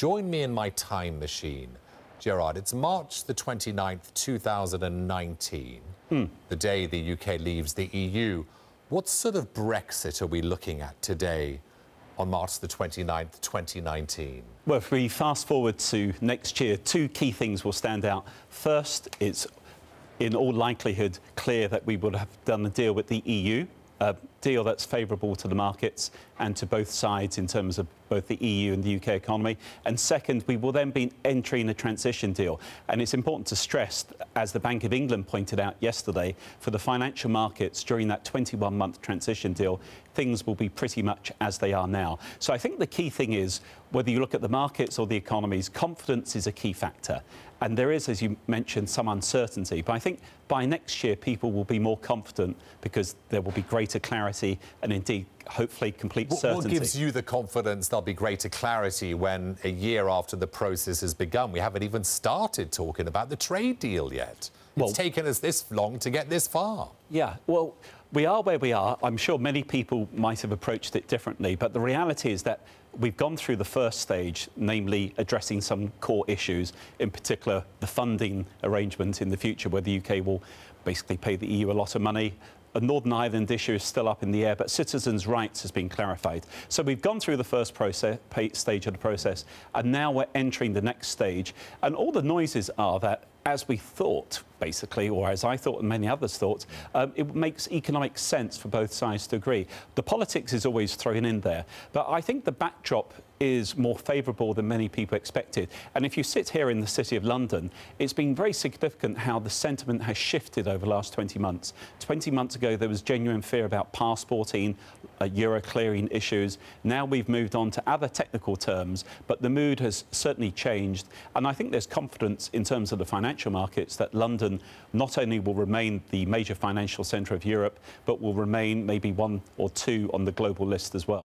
join me in my time machine. Gerard, it's March the 29th, 2019, hmm. the day the UK leaves the EU. What sort of Brexit are we looking at today on March the 29th, 2019? Well, if we fast forward to next year, two key things will stand out. First, it's in all likelihood clear that we would have done a deal with the EU, a deal that's favourable to the markets and to both sides in terms of both the EU and the UK economy. And second, we will then be entering a transition deal. And it's important to stress, as the Bank of England pointed out yesterday, for the financial markets during that 21 month transition deal, things will be pretty much as they are now. So I think the key thing is whether you look at the markets or the economies, confidence is a key factor. And there is, as you mentioned, some uncertainty. But I think by next year, people will be more confident because there will be greater clarity and indeed, hopefully, complete certainty. What gives you the confidence there'll be greater clarity when a year after the process has begun, we haven't even started talking about the trade deal yet? Well- it's taken us this long to get this far. Yeah, well, we are where we are. I'm sure many people might have approached it differently, but the reality is that we've gone through the first stage, namely addressing some core issues, in particular the funding arrangement in the future, where the UK will basically pay the EU a lot of money. A Northern Ireland issue is still up in the air, but citizens' rights has been clarified. So we've gone through the first process, stage of the process, and now we're entering the next stage. And all the noises are that, as we thought, basically, or as I thought and many others thought, um, it makes economic sense for both sides to agree. The politics is always thrown in there, but I think the backdrop is more favourable than many people expected. And if you sit here in the City of London, it's been very significant how the sentiment has shifted over the last 20 months. 20 months ago, there was genuine fear about passporting, uh, euro clearing issues. Now we've moved on to other technical terms, but the mood has certainly changed. And I think there's confidence in terms of the financial markets that London not only will remain the major financial centre of Europe, but will remain maybe one or two on the global list as well.